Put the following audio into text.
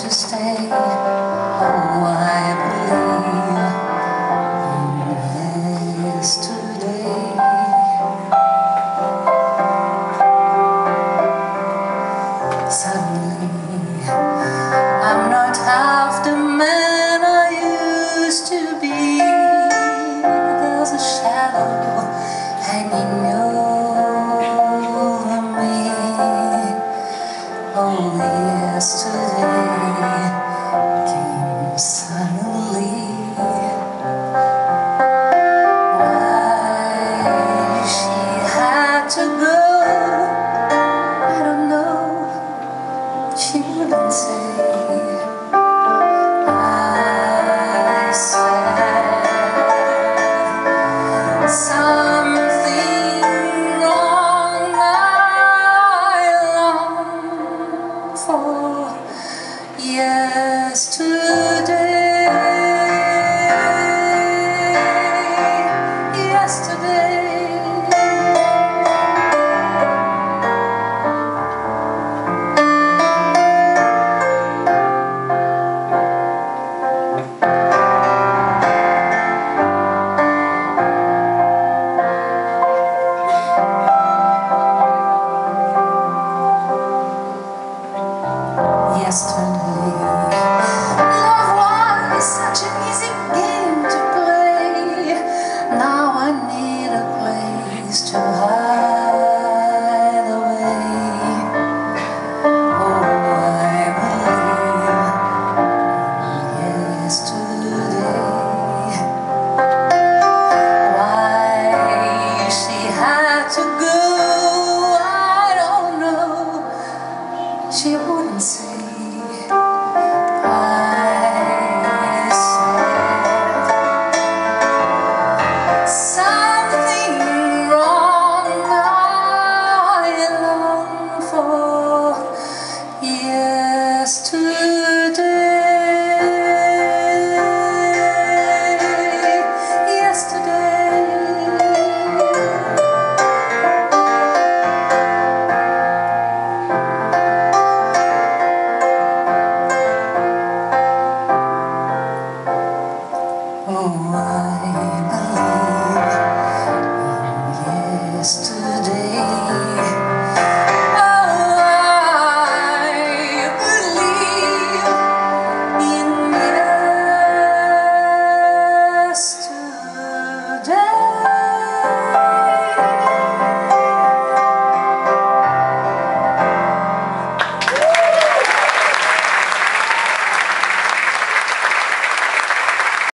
to stay. Oh, I believe in yesterday. Suddenly, I'm not half the man I used to be. There's a shadow hanging over me. Oh, She to hide away. Oh, I believe yesterday. Why she had to go, I don't know. She wouldn't say. I said. I believe in yesterday